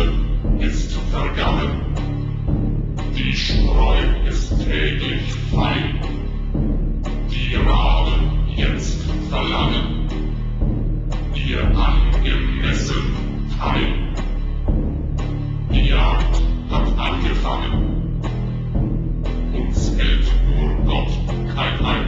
Ernte ist vergangen. Die Spreu ist täglich fein. Die Raben jetzt verlangen ihr angemessen Teil. Die Jagd hat angefangen. Uns hält nur Gott kein Ein.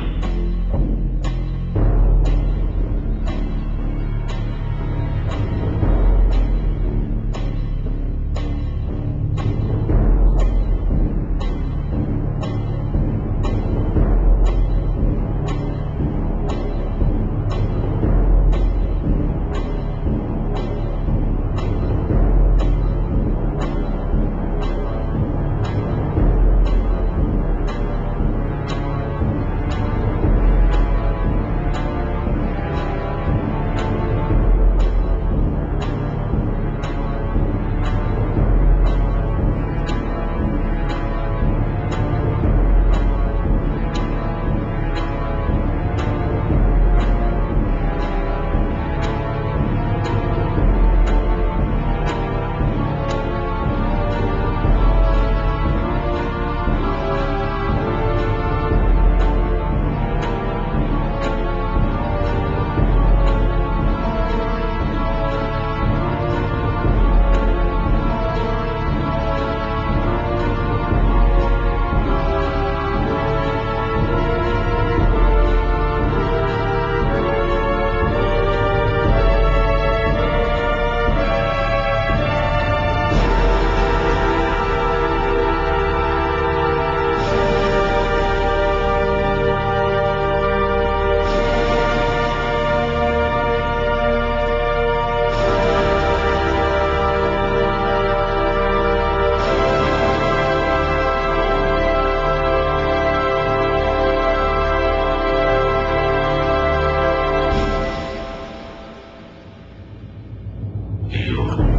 you.